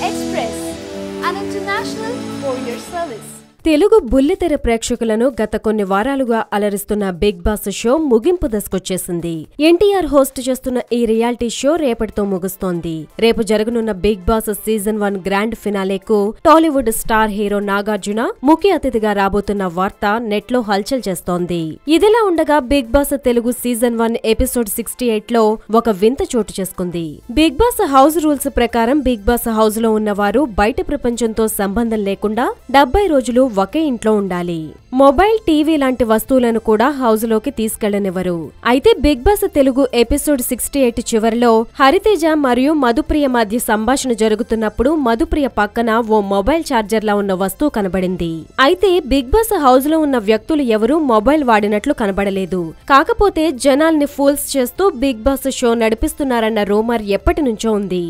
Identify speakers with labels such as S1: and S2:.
S1: Express, an international courier service.
S2: Telugu బుల్లితెర ప్రేక్షకులను గత కొన్ని వారాలుగా అలరిస్తున్న బిగ్ బాస్ షో ముగింపు దశకొచ్చేసింది. ఎన్టీఆర్ హోస్ట్ చేస్తున్న ఈ రియాలిటీ షో రేపటితో ముగుస్తోంది. రేపు జరగనున్న big boss season one grand ఫినాలేకు Tollywood star hero Nagarjuna ముఖ్య అతిథిగా రాబోతున్న వార్త నెట్లో హల్చల్ చేస్తోంది. ఇదిలా ఉండగా big boss Telugu season one episode sixty ఎయిట్లో ఒక వింత చోటు చేసుకుంది. బిగ్ బాస్ హౌస్ రూల్స్ ప్రకారం బిగ్ బాస్ హౌస్లో ఉన్నవారు బయట ప్రపంచంతో సంబంధం లేకుండా డెబ్బై రోజులు ఒకే ఇంట్లో ఉండాలి. మొబైల్ టీవీ లాంటి వస్తువులను కూడా హౌస్లోకి తీసుకెళ్ళనివ్వరు అయితే big boss Telugu episode sixty eight చివరిలో హరితేజ మరియు మధుప్రియ మధ్య సంభాషణ జరుగుతున్నప్పుడు మధుప్రియ పక్కన ఓ మొబైల్ చార్జర్లా ఉన్న వస్తువు కనబడింది. అయితే బిగ్ బాస్ హౌస్లో ఉన్న వ్యక్తులు ఎవరూ మొబైల్ వాడినట్లు కనబడలేదు. కాకపోతే జనాల్ని ఫూల్స్ చేస్తూ బిగ్ బాస్ షో నడిపిస్తున్నారన్న రూమర్ ఎప్పటి నుంచో ఉంది.